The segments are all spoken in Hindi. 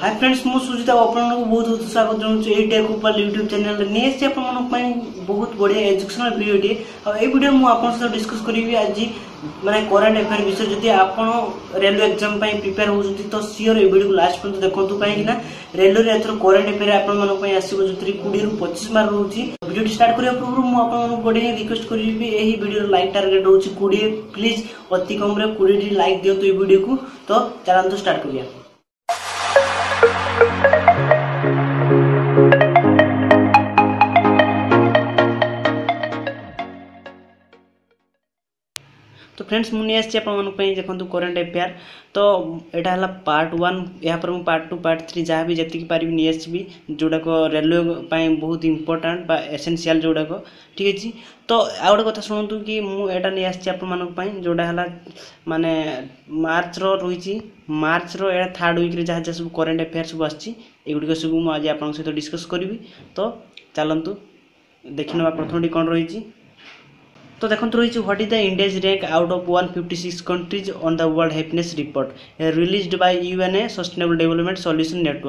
हाय फ्रेंड्स मु सुजिता आपनको बहुत बहुत स्वागत जनाउँछु ए टेक उपर युट्युब च्यानल रे नेक्स्ट आपनको पनि बहुत बढिया एजुकेशनल भिडियो टि आ ए भिडियो मु आपन सँग डिस्कस करिवि आज माने करंट अफेयर विषय जति आपन रेलवे एग्जाम पई प्रिपेयर होजुति त सियर ए भिडियो लास्ट पर्यंत देखंतु काहे किना रेलवे रेत्र करंट अफेयर आपनको पनि आसीबो जति 20 रु 25 मार रहउछि भिडियो स्टार्ट करिया पूर्व मु आपनको बढिया रिक्वेस्ट करिवि एही भिडियो लाइक टार्गेट रहउछि 20 प्लीज अति कम रे 20 टि लाइक दियो त ए भिडियो को त चलन त स्टार्ट करिया ফ্রেন্ডস মু নিয়ে আসছি আপনার দেখুন করেন্ট এফেয়ার তো এটা হল পার্ট ওয়ান এরপরে মু পার্ট টু পার্ট থ্রি যা বি যেত পারি নিয়ে আসবি যেগুড়াক রেলওয়ে বহুত ইম্পর্টাট বা এসেনসিয়াল যেগুড়াক ঠিক আছে তো ଆଉ ଗୋଟେ କଥା ଶୁଣନ୍ତୁ କି ମୁଁ ଏଇଟା ନେଇ ଆସିଛି ଆପଣମାନଙ୍କ ପାଇଁ ଯେଉଁଟା ହେଲା ମାନେ ମାର୍ଚ୍ଚର ରହିଛି ମାର୍ଚ୍ଚର ଏଇଟା ଥାର୍ଡ଼ ୱିକ୍ରେ ଯାହା ଯାହା ସବୁ କରେଣ୍ଟ ଆଫେୟାର୍ ସବୁ ଆସିଛି ଏଗୁଡ଼ିକ ସବୁ ମୁଁ ଆଜି ଆପଣଙ୍କ ସହିତ ଡିସ୍କସ୍ କରିବି ତ ଚାଲନ୍ତୁ ଦେଖିନେବା ପ୍ରଥମଟି କ'ଣ ରହିଛି তো দেখন্তু রয়েছে what is the India's rank out of one fifty six countries on the world happiness report released by UN sustainable development solution network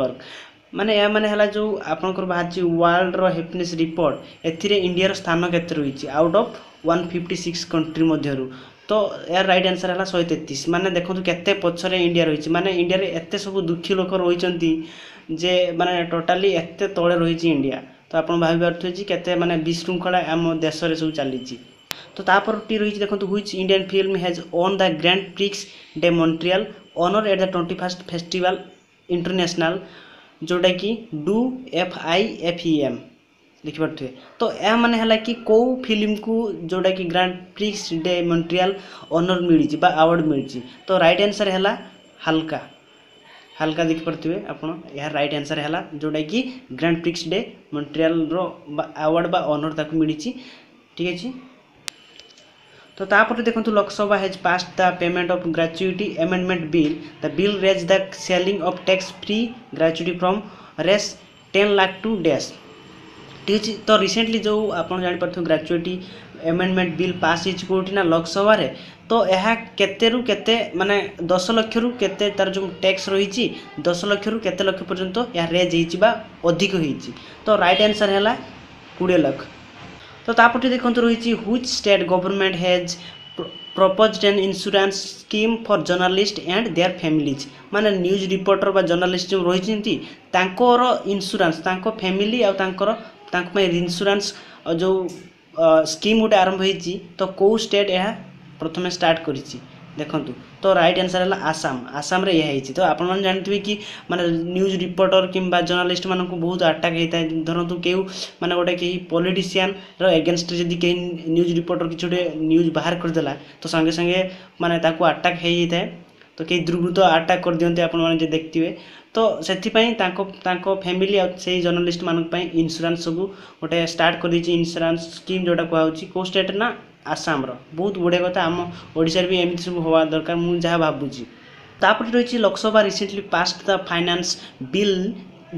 মানে ଏହା ମାନେ ହେଲା ଯେଉଁ ଆପଣଙ୍କର ବାହାରିଛି ୱାର୍ଲଡର ହ୍ୟାପିନେସ୍ ରିପୋର୍ଟ ଏଥିରେ ଇଣ୍ଡିଆର ସ୍ଥାନ କେତେ ରହିଛି out of one fifty six country ମଧ୍ୟରୁ ତ ଏହାର ରାଇଟ୍ ଆନ୍ସର୍ ହେଲା ଶହେ ତେତିଶ ମାନେ ଦେଖନ୍ତୁ କେତେ ପଛରେ ଇଣ୍ଡିଆ ରହିଛି ମାନେ ଇଣ୍ଡିଆରେ ଏତେ ସବୁ ଦୁଃଖୀ ଲୋକ ରହିଛନ୍ତି ଯେ ମାନେ ଟୋଟାଲି ଏତେ ତଳେ ରହିଛି ଇଣ୍ଡିଆ ତ ଆପଣ ଭାବିପାରୁଥିବେ ଯେ କେତେ ମାନେ ବିଶୃଙ୍ଖଳା ଆମ ଦେଶରେ ସବୁ ଚାଲିଛି तो तापर टी रही देखो हुई Indian film has won the grand prix de Montreal honour at the twenty first festival international जोटा कि du F I F E M लिखिपे तो, तो यह मैंने कि कौ फिल्म को जोटा कि grand prix de Montreal honour मिली अवार्ड मिली तो रईट आनसर है हाल्का हाल्का देखिपे आप रईट आनसर है जोटा कि grand prix de Montreal award बा अनर ताक मिली ठीक है तो तापर देखो Lok Sabha has passed the payment of gratuity amendment bill the bill raise the ceiling of tax free gratuity from Rs ten lakh to dash ठीक तो रिसेंटली जो आप जानपर थे ग्राचुटी एमेंडमेंट बिल पास होती ना लोकसभा तो यह के मानने दस लक्ष रु के तार जो टैक्स रही दस लक्ष रु के लक्ष पर्यंत यह रेज हो अधिक हो तो रईट आनसर है कोड़े लक्ष ତ ତାପଟେ ଦେଖନ୍ତୁ ରହିଛି which state government has proposed an insurance scheme for journalist and their families ମାନେ ନ୍ୟୁଜ୍ ରିପୋର୍ଟର ବା ଜର୍ଣ୍ଣାଲିଷ୍ଟ ଯେଉଁ ରହିଛନ୍ତି ତାଙ୍କର ଇନ୍ସୁରାନ୍ସ ତାଙ୍କ ଫ୍ୟାମିଲି ଆଉ ତାଙ୍କର ତାଙ୍କ ପାଇଁ ଇନ୍ସୁରାନ୍ସ ଯେଉଁ ସ୍କିମ୍ ଗୋଟେ ଆରମ୍ଭ ହୋଇଛି ତ କେଉଁ ଷ୍ଟେଟ୍ ଏହା ପ୍ରଥମେ ଷ୍ଟାର୍ଟ କରିଛି ଦେଖନ୍ତୁ ତ ରାଇଟ୍ ଆନ୍ସର୍ ହେଲା ଆସାମ ଆସାମରେ ଏହା ହେଇଛି ତ ଆପଣମାନେ ଜାଣିଥିବେ କି ମାନେ ନ୍ୟୁଜ୍ ରିପୋର୍ଟର କିମ୍ବା ଜର୍ଣ୍ଣାଲିଷ୍ଟମାନଙ୍କୁ ବହୁତ ଆଟାକ୍ ହେଇଥାଏ ଧରନ୍ତୁ କେଉଁ ମାନେ ଗୋଟେ କେହି ପଲିଟିସିଆନ୍ର ଏଗେନଷ୍ଟରେ ଯଦି କେହି ନ୍ୟୁଜ୍ ରିପୋର୍ଟର କିଛି ଗୋଟେ ନ୍ୟୁଜ୍ ବାହାର କରିଦେଲା ତ ସାଙ୍ଗେ ସାଙ୍ଗେ ମାନେ ତାକୁ ଆଟାକ୍ ହେଇଯାଇଥାଏ ତ କେହି ଦୁର୍ବୃତ୍ତ ଆଟାକ୍ କରିଦିଅନ୍ତି ଆପଣମାନେ ଯଦି ଦେଖିଥିବେ ତ ସେଥିପାଇଁ ତାଙ୍କ ତାଙ୍କ ଫ୍ୟାମିଲି ଆଉ ସେଇ ଜର୍ଣ୍ଣାଲିଷ୍ଟମାନଙ୍କ ପାଇଁ ଇନ୍ସୁରାନ୍ସ ସବୁ ଗୋଟେ ଷ୍ଟାର୍ଟ କରିଦେଇଛି ଇନ୍ସୁରାନ୍ସ ସ୍କିମ୍ ଯେଉଁଟା କୁହାହେଉଛି କେଉଁ ଷ୍ଟେଟ୍ ନା ଆସାମର ବହୁତ ବଢ଼ିଆ କଥା ଆମ ଓଡ଼ିଶାରେ ବି ଏମିତି ସବୁ ହେବା ଦରକାର ମୁଁ ଯାହା ଭାବୁଛି ତାପରେ ରହିଛି Lok Sabha recently passed the finance bill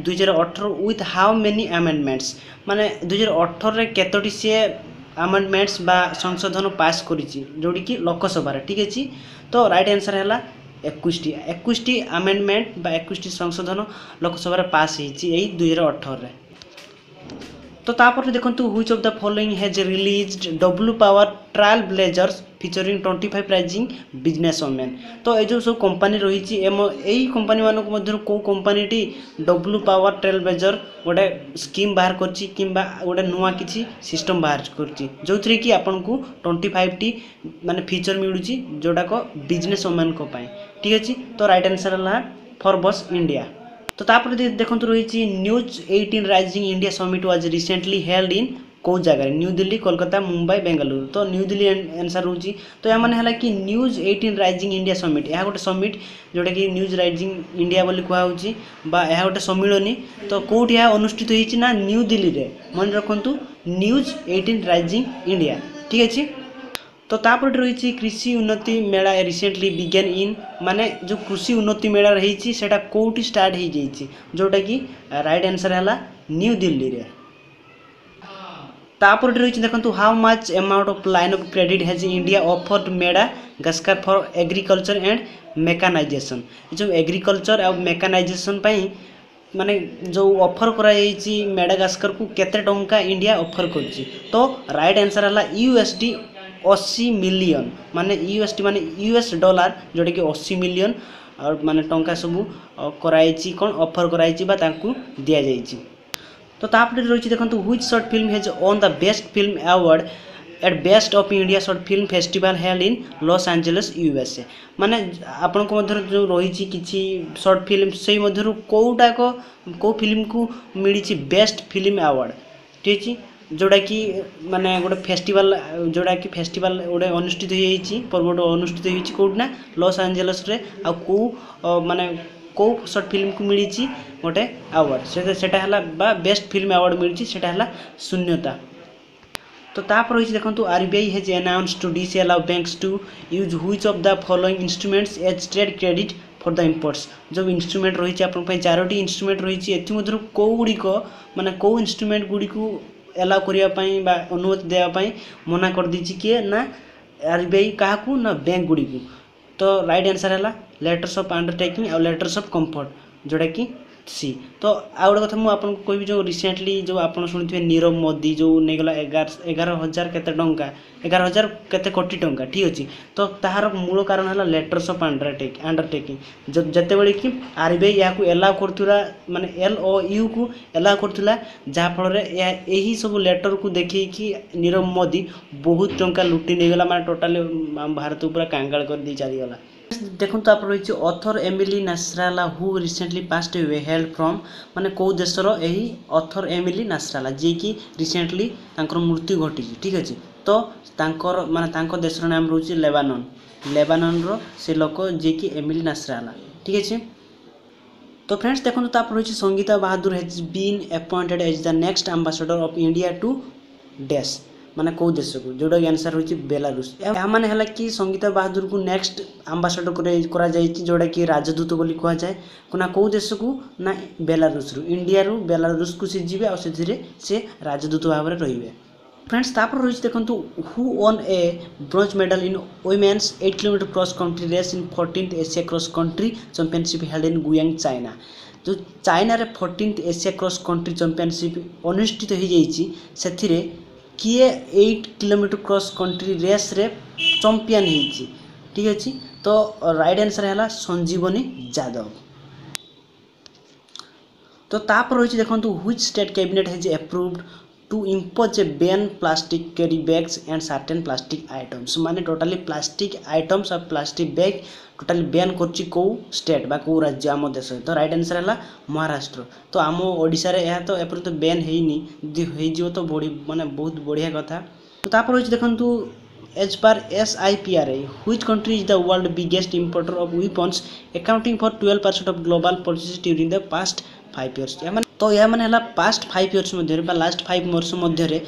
ଦୁଇହଜାର ଅଠର ୱିଥ୍ ହାଉ ମେନି ଆମେଣ୍ଡମେଣ୍ଟସ୍ ମାନେ ଦୁଇହଜାର ଅଠରରେ କେତୋଟି ସିଏ ଆମେଣ୍ଡମେଣ୍ଟସ୍ ବା ସଂଶୋଧନ ପାସ୍ କରିଛି ଯେଉଁଠିକି ଲୋକସଭାରେ ଠିକ୍ ଅଛି ତ ରାଇଟ୍ ଆନ୍ସର୍ ହେଲା ଏକୋଇଶଟି ଏକୋଇଶଟି ଆମେଣ୍ଡମେଣ୍ଟ ବା ଏକୋଇଶଟି ସଂଶୋଧନ ଲୋକସଭାରେ ପାସ୍ ହେଇଛି ଏଇ ଦୁଇହଜାର ଅଠରରେ তো তাপরে দেখন্তু which of the following has released W power trailblazers featuring twenty five prizing business women তো এই যে সব কোম্পানি রয়েছে এই কোম্পানি মানুষ মধ্যে কেউ কোম্পানিটি ডব্লু পাওয়ার ট্রায়াল ব্লেজর গোটে স্কিম বাহার করছি কিংবা গোটে নূয়া কিছু সিস্টম বাহার করছি যেউথে কি আপনার টোয়েন্টি ফাইভটি মানে ফিচর মিলুছি যেটাক বিজনেস ওমেন ঠিক আছে তো রাইট আনসার হল ফর বস ইন্ডিয়া তো তাপরে দেখুন রয়েছে news eighteen rising India summit was recently held in কেউ জায়গায় নিউ দিল্লি কলকাতা মুম্বাই বেঙ্গালুরু তো নিউ দিল্লি আনসার রয়েছে তো এ মানে হল কি news eighteen rising India summit ଏହା ଗୋଟେ ସମିଟ୍ ଯେଉଁଟାକି ନ୍ୟୁଜ୍ ରାଇଜିଂ ଇଣ୍ଡିଆ ବୋଲି କୁହାହେଉଛି ବା ଏହା ଗୋଟେ ସମ୍ମିଳନୀ ତ କେଉଁଠି ଏହା ଅନୁଷ୍ଠିତ ହେଇଛି ନା ନ୍ୟୁ ଦିଲ୍ଲୀରେ ମନେ ରଖନ୍ତୁ ନ୍ୟୁଜ୍ ଏଇଟିନ୍ ରାଇଜିଂ ଇଣ୍ଡିଆ ଠିକ୍ ଅଛି तो तापट रही कृषि उन्नति मेला रिसेंटली विज्ञान इन माने जो कृषि उन्नति मेला रही कौटी स्टार्ट हो जोटा कि रईट आनसर है न्यू दिल्ली रे तापर रही देखो how much amount of line of credit has India offered Madagascar for agriculture and mechanization जो एग्रीकल्चर आउ मेकानाइजेशन माने जो ऑफर करा गास्कर को केते टाइम इंडिया ऑफर कर तो राइट आंसर है यूएसडी ଅଶୀ ମିଲିୟନ୍ ମାନେ ୟୁ ଏସ୍ ଟି ମାନେ ୟୁ ଏସ୍ ଡଲାର୍ ଯେଉଁଟାକି ଅଶୀ ମିଲିୟନ୍ ମାନେ ଟଙ୍କା ସବୁ କରାଯାଇଛି କ'ଣ ଅଫର୍ କରାଯାଇଛି ବା ତାଙ୍କୁ ଦିଆଯାଇଛି ତ ତାପରେ ରହିଛି ଦେଖନ୍ତୁ which short film has won the best film award at best of India short film festival held in Los Angeles USA माने आपण जो रही किसी सर्ट फिल्म से मध्य कौटाक कौ फिल्म को मिली बेस्ट फिल्म आवार्ड ठीक है जोड़ा कि मानने गोटे फेस्टिवल जोड़ा कि फेस्टिवल गोटे अनुषित हो पर्व अनुषित होना लस आंजेलस आउ मान कौ सर्ट फिल्म को मिली गोटे आवार्ड से बेस्ट फिल्म आवार्ड मिली से शून्यता तो ताप रही देखो R B I has announce to D C L आउ bank to use which of the following instruments as trade credit for the imports जो इन्स्ट्रुमेंट रही आप चारोट इन्स्ट्रुमेंट रही कौगुड़िक मानने कौ इन्स्ट्रुमेंट गुड़ी ଏଲାଉ କରିବା ପାଇଁ ବା ଅନୁମତି ଦେବା ପାଇଁ ମନା କରିଦେଇଛି କିଏ ନା ଆର୍ ବି ଆଇ କାହାକୁ ନା ବ୍ୟାଙ୍କ ଗୁଡ଼ିକୁ ତ ରାଇଟ୍ ଆନ୍ସର୍ ହେଲା ଲେଟର୍ସ ଅଫ୍ ଅଣ୍ଡରଟେକିଂ ଆଉ ଲେଟର୍ସ ଅଫ୍ କମ୍ଫର୍ଟ ଯେଉଁଟାକି ସି ତ ଆଉ ଗୋଟେ କଥା ମୁଁ ଆପଣଙ୍କୁ କହିବି ଯେଉଁ ରିସେଣ୍ଟଲି ଯେଉଁ ଆପଣ ଶୁଣିଥିବେ ନିରବ ମୋଦି ଯେଉଁ ନେଇଗଲା ଏଗାର ଏଗାର ହଜାର କେତେ ଟଙ୍କା ଏଗାର ହଜାର କେତେ କୋଟି ଟଙ୍କା ଠିକ୍ ଅଛି ତ ତାହାର ମୂଳ କାରଣ ହେଲା ଲେଟର୍ସ ଅଫ୍ ଆଣ୍ଡରଟେକ୍ ଆଣ୍ଡରଟେକିଂ ଯେତେବେଳେ କି ଆର୍ ବି ଆଇ ଏହାକୁ ଏଲାଓ କରୁଥିଲା ମାନେ ଏଲ୍ ଓ ୟୁକୁ ଏଲାଓ କରୁଥିଲା ଯାହାଫଳରେ ଏହା ଏହି ସବୁ ଲେଟର୍କୁ ଦେଖେଇକି ନିରବ ମୋଦି ବହୁତ ଟଙ୍କା ଲୁଟି ନେଇଗଲା ମାନେ ଟୋଟାଲି ଭାରତକୁ ପୁରା କାଙ୍ଗାଳ କରିଦେଇ ଚାଲିଗଲା দেখুন তো আপনার রয়েছে author Emily Nasrallah who recently passed away hailed from মানে কেউ দেশর এই অথর এমিলি নাসরালা যিকি রিসেন্টলি তাঁর মৃত্যু ঘটিছে ঠিক আছে তো তাঁর মানে তাঁর দেশের নাম রয়েছে লেবানন লেবাননর সে লোক যিকি এমিলি নাসরালা ঠিক আছে তো ফ্রেন্ডস দেখুন তারপর রয়েছে Sangeeta Bahadur has been appointed as the next ambassador of India to dash ମାନେ କେଉଁ ଦେଶକୁ ଯେଉଁଟାକି ଆନ୍ସର୍ ହେଉଛି ବେଲାରୁଷ ଏମାନେ ହେଲା କି ସଙ୍ଗୀତା ବାହାଦୁରକୁ ନେକ୍ସଟ ଆମ୍ବାସାଡ଼ର କରାଯାଇଛି ଯେଉଁଟାକି ରାଜଦୂତ ବୋଲି କୁହାଯାଏ ନା କେଉଁ ଦେଶକୁ ନା ବେଲାରୁଷରୁ ଇଣ୍ଡିଆରୁ ବେଲାରୁଷକୁ ସେ ଯିବେ ଆଉ ସେଥିରେ ସେ ରାଜଦୂତ ଭାବରେ ରହିବେ ଫ୍ରେଣ୍ଡସ୍ ତାପରେ ରହିଛି ଦେଖନ୍ତୁ who won a bronze medal in women's eight kilometre cross country race in fourteenth Asia cross country championship held in Guiyang China ଯେଉଁ ଚାଇନାରେ fourteenth Asia cross country championship ଅନୁଷ୍ଠିତ ହୋଇଯାଇଛି ସେଥିରେ କିଏ ଏଇଟ୍ କିଲୋମିଟର କ୍ରସ୍ କଣ୍ଟ୍ରି ରେସ୍ରେ ଚମ୍ପିଆନ୍ ହେଇଛି ଠିକ୍ ଅଛି ତ ରାଇଟ୍ ଆନ୍ସର୍ ହେଲା ସଞ୍ଜୀବନୀ ଯାଦବ ତ ତାପରେ ରହିଛି ଦେଖନ୍ତୁ which state cabinet has approved to impose a ban plastic carry bags and certain plastic items মানে টোটালি প্লাস্টিক আইটমস আর প্লাস্টিক ব্যাগ টোটালি ব্যান করছি কেউ স্টেট বা কেউ রাজ্য আম দেশ তো রাইট আনসর হল মহারাষ্ট্র তো আম ওড়শার এ তো এপর্যন্ত ব্যান হয়নি যদি হয়ে তো বড়ি মানে বহুত বড়িয়া কথা তো তারপর হচ্ছে দেখুন as per SIPRA, which country is the world biggest importer of weapons, accounting for 12% of global purchases during the past five years? ତ ଏହାମାନେ ହେଲା ପାଷ୍ଟ ଫାଇଭ୍ ଇୟର୍ସ ମଧ୍ୟରେ ବା ଲାଷ୍ଟ ଫାଇଭ୍ ବର୍ଷ ମଧ୍ୟରେ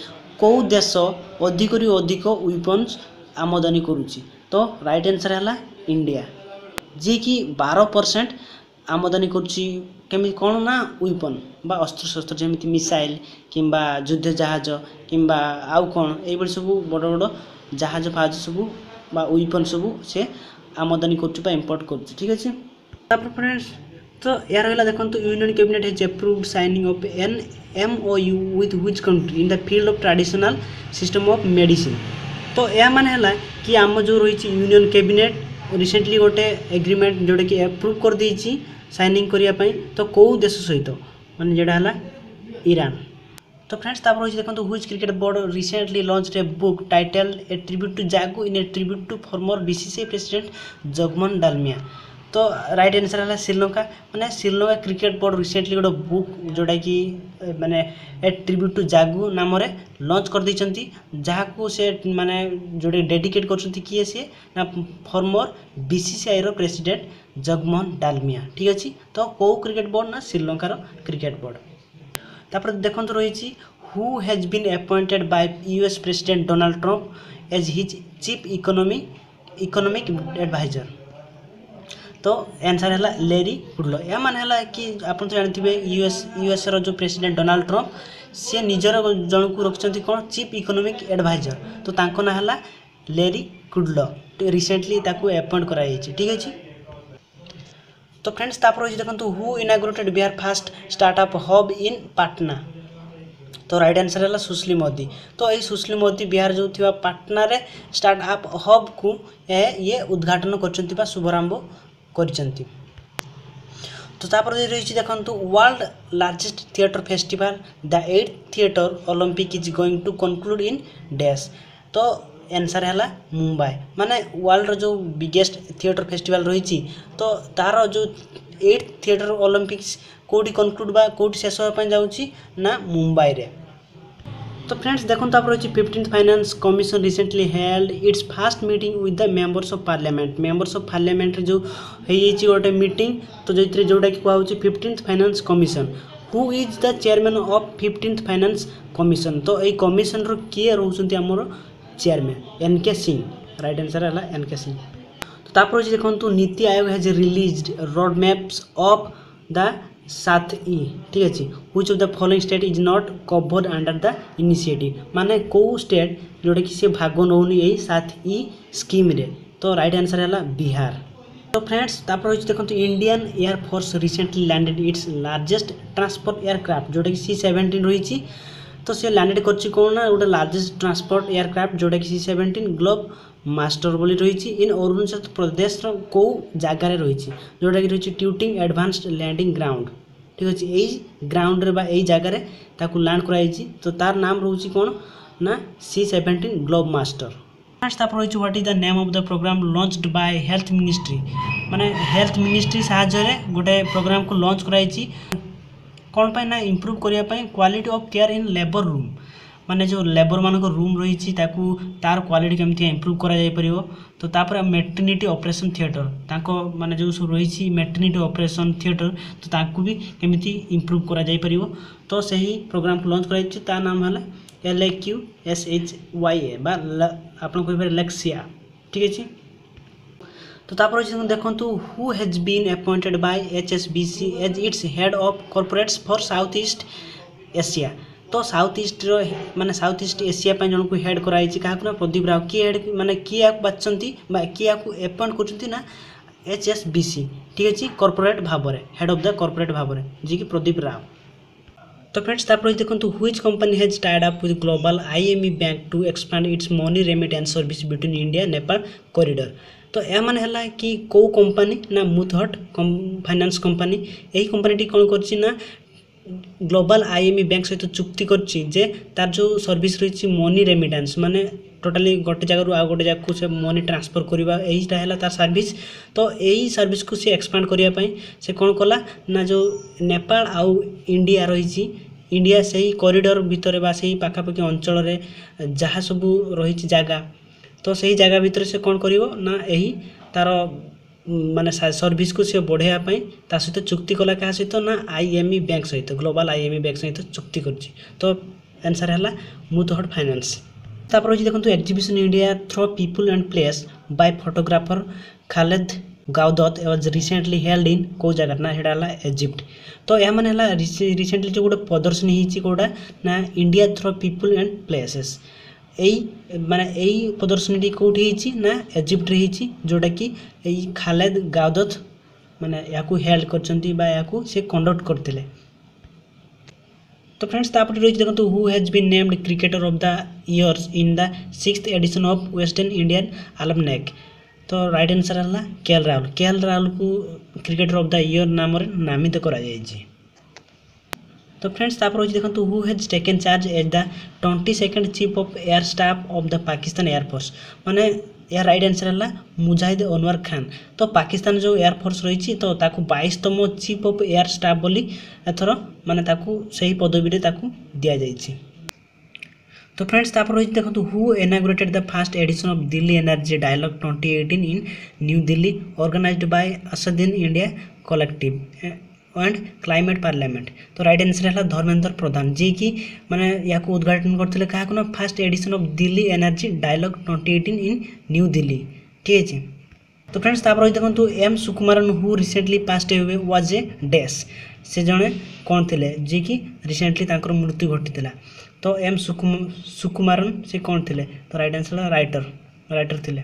କେଉଁ ଦେଶ ଅଧିକରୁ ଅଧିକ ୱେପନ୍ସ ଆମଦାନୀ କରୁଛି ତ ରାଇଟ୍ ଆନ୍ସର୍ ହେଲା ଇଣ୍ଡିଆ ଯିଏକି ବାର ପରସେଣ୍ଟ ଆମଦାନୀ କରୁଛି କେମିତି କ'ଣ ନା ୱେପନ୍ ବା ଅସ୍ତ୍ରଶସ୍ତ୍ର ଯେମିତି ମିସାଇଲ୍ କିମ୍ବା ଯୁଦ୍ଧ ଜାହାଜ କିମ୍ବା ଆଉ କ'ଣ ଏଇଭଳି ସବୁ ବଡ଼ ବଡ଼ ଜାହାଜ ଫାହାଜ ସବୁ ବା ୱେପନ୍ ସବୁ ସେ ଆମଦାନୀ କରୁଛି ବା ଇମ୍ପୋର୍ଟ କରୁଛି ଠିକ୍ ଅଛି ତାପରେ ଫ୍ରେଣ୍ଡସ୍ तो यार रहा देखो union cabinet has approve signing of an M O U with which country in the field of traditional system of medicine तो यह मान है कि आम जो रही यूनियन कैबिनेट ରିସେଣ୍ଟଲି ଗୋଟେ ଏଗ୍ରିମେଣ୍ଟ ଯେଉଁଟାକି ଆପ୍ରୁଭ୍ କରିଦେଇଛି ସାଇନିଂ କରିବା ପାଇଁ ତ କେଉଁ ଦେଶ ସହିତ ମାନେ ଯେଉଁଟା ହେଲା ଇରାନ ତ ଫ୍ରେଣ୍ଡସ୍ ତାପରେ ରହିଛି ଦେଖନ୍ତୁ which cricket board recently launch a book title a tribute to Jaggu in a tribute to former B C C I president Jagmohan Dalmiya ତ ରାଇଟ୍ ଆନ୍ସର୍ ହେଲା ଶ୍ରୀଲଙ୍କା ମାନେ ଶ୍ରୀଲଙ୍କା କ୍ରିକେଟ୍ ବୋର୍ଡ଼ ରିସେଣ୍ଟଲି ଗୋଟେ ବୁକ୍ ଯେଉଁଟାକି ମାନେ ଏ ଟ୍ରିବ୍ୟୁଟ୍ ଟୁ ଜାଗୁ ନାମରେ ଲଞ୍ଚ କରିଦେଇଛନ୍ତି ଯାହାକୁ ସେ ମାନେ ଯେଉଁଟାକି ଡେଡିକେଟ୍ କରୁଛନ୍ତି କିଏ ସିଏ ନା ଫର୍ମର ବିସିସିଆଇର ପ୍ରେସିଡେଣ୍ଟ ଜଗମୋହନ ଡାଲମିଆ ଠିକ୍ ଅଛି ତ କେଉଁ କ୍ରିକେଟ୍ ବୋର୍ଡ଼ ନା ଶ୍ରୀଲଙ୍କାର କ୍ରିକେଟ୍ ବୋର୍ଡ଼ ତାପରେ ଦେଖନ୍ତୁ ରହିଛି who has been appointed by U S president Donald Trump as his chief economy economic adviser তো ଆନ୍ସର୍ ହେଲା ଲେରି ଗୁଡ୍ଲ ଏମାନେ ହେଲା କି ଆପଣ ତ ଜାଣିଥିବେ ୟୁଏସ୍ ୟୁଏସ୍ର ଯେଉଁ ପ୍ରେସିଡେଣ୍ଟ ଡୋନାଲ୍ଡ ଟ୍ରମ୍ପ ସିଏ ନିଜର ଜଣକୁ ରଖିଛନ୍ତି କ'ଣ ଚିଫ୍ ଇକୋନୋମିକ୍ ଆଡ଼ଭାଇଜର୍ ତ ତାଙ୍କ ନାଁ ହେଲା ଲେରି ଗୁଡ୍ଲ ରିସେଣ୍ଟଲି ତାକୁ ଆପଏଣ୍ଟ କରାଯାଇଛି ଠିକ୍ ଅଛି ତ ଫ୍ରେଣ୍ଡସ୍ ତାପରେ ରହିଛି ଦେଖନ୍ତୁ who inaugurated Bihar first startup hub in Patna ତ ରାଇଟ୍ ଆନ୍ସର୍ ହେଲା ସୁଶ୍ଲି ମୋଦି ତ ଏଇ ସୁଶ୍ଲି ମୋଦି ବିହାର ଯେଉଁ ଥିବା ପାଟନାରେ ଷ୍ଟାର୍ଟଅପ୍ ହବ୍କୁ ଇଏ ଉଦ୍ଘାଟନ କରିଛନ୍ତି ବା ଶୁଭରାମ୍ବ କରିଛନ୍ତି ତ ତାପରେ ରହିଛି ଦେଖନ୍ତୁ world largest theatre festival the eight theatre olympic is going to conclude in dash ତ ଆନ୍ସର୍ ହେଲା ମୁମ୍ବାଇ ମାନେ ୱାର୍ଲଡର ଯେଉଁ ବିଗେଷ୍ଟ ଥିଏଟର ଫେଷ୍ଟିଭାଲ୍ ରହିଛି ତ ତାର ଯେଉଁ ଏଇଟ୍ ଥିଏଟର ଅଲମ୍ପିକ୍ସ କେଉଁଠି କନକ୍ଲୁଡ଼ ବା କେଉଁଠି ଶେଷ ହେବା ପାଇଁ ଯାଉଛି ନା ମୁମ୍ବାଇରେ तो फ्रेंड्स देखो आप रही fifteen finance commission recently held its first meeting with the members of parliament members of parliament जो ହେଇଯାଇଛି ଗୋଟେ ମିଟିଂ ତ ଯେଉଁଥିରେ ଯେଉଁଟାକି କୁହାହେଉଛି fifteenth finance commission who is the chairman of fifteenth finance commission ତ ଏଇ କମିଶନ୍ର କିଏ ରହୁଛନ୍ତି ଆମର chairman N K Singh right answer ହେଲା ଏନ୍ କେ ସିଂ ତ ତାପରେ ହେଉଛି ଦେଖନ୍ତୁ NITI Aayog has released road maps of the সাত ই ঠিক আছে which of the following state is not covered under the initiative মানে কেউ স্টেট যেটাকি সে ভাগ নেউনি এই সাত ই স্কিমে তো রাইট আনসার হল বিহার তো ফ্রেন্ডস তারপর হচ্ছে দেখুন Indian air force recently landed its largest transport aircraft ଯେଉଁଟାକି ସି ସେଭେଣ୍ଟିନ୍ ରହିଛି তো সে ল্যান্ডেড করছে কোণ না গোটে লার্জেস্ট ট্রান্সপোর্ট এয়ারক্রাফ্ট ଯେଉଁଟାକି ସି ସେଭେଣ୍ଟିନ୍ ଗ୍ଲୋବ୍ মাস্টর বলে রয়েছে ইন অরুণাচল প্রদেশর কেউ জায়গায় রয়েছে যেটাকি রয়েছে টিউটিং অ্যাডভান্সড ল্যান্ডিং গ্রাউন্ড ঠিক আছে এই গ্রাউন্ডরে বা এই জায়গায় তাকে ল্যান্ড করা হয়েছে তো তার নাম রয়েছে কোণ না C seventeen globe master first তারপর হচ্ছে what is the name of the program launched by health ministry মানে হেলথ মিনিষ্ট্রি সাহায্যে গোটে প্রোগ্রামকে লঞ্চ করাইছি କ'ଣ ପାଇଁ ନା ଇମ୍ପ୍ରୁଭ୍ କରିବା ପାଇଁ quality of care in labour room ମାନେ ଯେଉଁ ଲେବର୍ମାନଙ୍କ ରୁମ୍ ରହିଛି ତାକୁ ତା'ର କ୍ୱାଲିଟି କେମିତି ଇମ୍ପ୍ରୁଭ୍ କରାଯାଇପାରିବ ତ ତାପରେ ମେଟର୍ନିଟି ଅପରେସନ୍ ଥିଏଟର୍ ତାଙ୍କ ମାନେ ଯେଉଁ ସବୁ ରହିଛି ମେଟର୍ନିଟି ଅପରେସନ୍ ଥିଏଟର୍ ତ ତାଙ୍କୁ ବି କେମିତି ଇମ୍ପ୍ରୁଭ୍ କରାଯାଇପାରିବ ତ ସେହି ପ୍ରୋଗ୍ରାମକୁ ଲଞ୍ଚ କରାଯାଇଛି ତା ନାମ ହେଲା L A Q S H Y A ବା ଆପଣ କହିପାରିବେ ଲେକ୍ସିଆ ଠିକ୍ ଅଛି ତ ତାପରେ ଅଛି ଦେଖନ୍ତୁ who has been appointed by H S B C as its head of corporates for south east Asia ତ ସାଉଥ୍ ଇଷ୍ଟର ମାନେ ସାଉଥ୍ ଇଷ୍ଟ ଏସିଆ ପାଇଁ ଜଣକୁ ହେଡ୍ କରାଯାଇଛି କାହାକୁ ନା ପ୍ରଦୀପ ରାଓ କିଏ ହେଡ୍ ମାନେ କିଏ ଆକୁ ବାଛନ୍ତି ବା କିଏ ଆକୁ ଆପଏଣ୍ଟ କରୁଛନ୍ତି ନା ଏଚ୍ ଏସ୍ ବି ସି ଠିକ୍ ଅଛି କର୍ପୋରେଟ୍ ଭାବରେ ହେଡ୍ ଅଫ୍ ଦ କର୍ପୋରେଟ୍ ଭାବରେ ଯିଏକି ପ୍ରଦୀପ ରାଓ তো ফ্রেন্ডস তারপরে দেখুন which company has tied up with global I M E bank to expand its money remittance service between India Nepal corridor ତ ଏମାନେ ହେଲା କି କେଉଁ କମ୍ପାନୀ ନା ମୁଥହଟ୍ ଫାଇନାନ୍ସ କମ୍ପାନୀ ଏହି କମ୍ପାନୀଟି କ'ଣ କରିଛି ନା ଗ୍ଲୋବାଲ୍ ଆଇଏମ୍ଇ ବ୍ୟାଙ୍କ ସହିତ ଚୁକ୍ତି କରିଛି ଯେ ତା'ର ଯେଉଁ ସର୍ଭିସ୍ ରହିଛି ମନି ରେମିଟାନ୍ସ ମାନେ ଟୋଟାଲି ଗୋଟେ ଜାଗାରୁ ଆଉ ଗୋଟେ ଜାଗାକୁ ସେ ମନି ଟ୍ରାନ୍ସଫର୍ କରିବା ଏଇଟା ହେଲା ତା ସର୍ଭିସ୍ ତ ଏଇ ସର୍ଭିସ୍କୁ ସେ ଏକ୍ସପାଣ୍ଡ କରିବା ପାଇଁ ସେ କ'ଣ କଲା ନା ଯେଉଁ ନେପାଳ ଆଉ ଇଣ୍ଡିଆ ରହିଛି ଇଣ୍ଡିଆ ସେହି କରିଡ଼ର ଭିତରେ ବା ସେହି ପାଖାପାଖି ଅଞ୍ଚଳରେ ଯାହା ସବୁ ରହିଛି ଜାଗା ତ ସେହି ଜାଗା ଭିତରେ ସେ କ'ଣ କରିବ ନା ଏହି ତା'ର ମାନେ ସର୍ଭିସକୁ ସେ ବଢ଼ାଇବା ପାଇଁ ତା ସହିତ ଚୁକ୍ତି କଲା କାହା ସହିତ ନା ଆଇଏମ୍ଇ ବ୍ୟାଙ୍କ ସହିତ global I M E bank ସହିତ ଚୁକ୍ତି କରୁଛି ତ ଆନ୍ସର୍ ହେଲା ମୁଥହଟ୍ ଫାଇନାନ୍ସ ତାପରେ ହେଉଛି ଦେଖନ୍ତୁ exhibition India through people and place by photographer Khaled Gaudat was recently held in କେଉଁ ଜାଗାରେ ନା ସେଇଟା ହେଲା ଇଜିପ୍ଟ ତ ଏମାନେ ହେଲା ରିସେଣ୍ଟଲି ଯେଉଁ ଗୋଟେ ପ୍ରଦର୍ଶନୀ ହେଇଛି କେଉଁଟା ନା India through people and places এই ମାନେ ଏଇ ପ୍ରଦର୍ଶନୀଟି କେଉଁଠି ହେଇଛି ନା ଇଜିପ୍ଟରେ ହେଇଛି ଯେଉଁଟାକି ଏଇ ଖାଲେଦ ଗାଉଦଥ ମାନେ ଏହାକୁ ହେଲ୍ଡ କରିଛନ୍ତି ବା ଏହାକୁ ସେ କଣ୍ଡକ୍ଟ କରିଥିଲେ ତ ଫ୍ରେଣ୍ଡସ୍ ତାପରେ ରହିଛି ଦେଖନ୍ତୁ who has been named cricketer of the years in the six edition of Wisden Indian almanack ତ ରାଇଟ୍ ଆନ୍ସର୍ ହେଲା K L Rahul K L ରାହୁଲକୁ cricketer of the year ନାମରେ ନାମିତ କରାଯାଇଛି तो फ्रेंड्स तापर होची देखंतु who has taken charge as the twenty 22nd chief of air staff of the Pakistan air force मैंने माने यार राइट आंसर है मुजाहिद अनवर खान तो पाकिस्तान जो एयरफोर्स रही तो बैशतम चिफ अफ एयर स्टाफ बोली एथर मानने से पदवीरे दि तो फ्रेंड्स तापर रही देखो who inaugurated the first edition of Delhi energy dialogue 2018 in New Delhi organised by असदीन India collective and climate parliament तो रईट आन्सर है धर्मेन्द्र प्रधान जी की मैंने यहाँ उद्घाटन करते क्या ना first edition of Delhi energy dialogue twenty eighteen in New Delhi ठीक है तो फ्रेंड्स तापर रही देखो M Sukumaran who recently pass हुए वाज ए डैश से जड़े कौन थे जी की रिसेंटली मृत्यु घटी तो एम सुकुमारन से कौन थे तो रईट आन्सर राइटर राइटर थे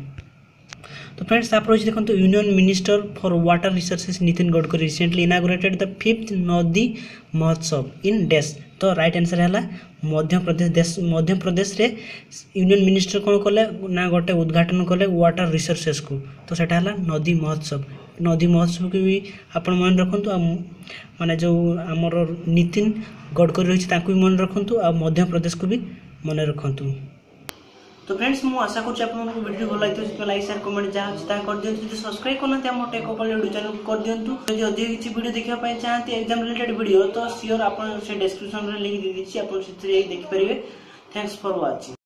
তো फ्रेंड्स তারপর হচ্ছে দেখুন union minister for water resources Nitin Gadkari recently inaugurated the fifth Nadi Mahotsav in ডেস তো রাইট আনসর হল মধ্যপ্রদেশ দেশ মধ্যপ্রদেশে ইউনিয়ন মিনিস্টর কোণ কলে না গোটে উদ্ঘাটন কলে ওয়াটার রিসোর্সেস কু তো সেটা হল নদী মহোৎসব নদী মহোৎসবকে বি আপনার মনে রাখতু মানে যে আমার নীতিন গডকরি রয়েছে তাকে মনে রাখতু আধ্যপ্রদেশকে বি মনে রাখতু तो फ्रेंड्स मुझे आशा करूँ भिडियो भल लगी लाइक सेयार कमेंट जहाँ अच्छे कर दिखाँ जो सब्सक्राइब करना आम टेकोपल यूट्यूब चैनल कर दिखाँ जब अधिक किसी भिड देखा चाहते एक्जाम रिलेटेड भिड तो सीओर आप डेस्क्रिप्सन लिंक दे दीजिए आप देखिए थैंक्स फॉर वाचिंग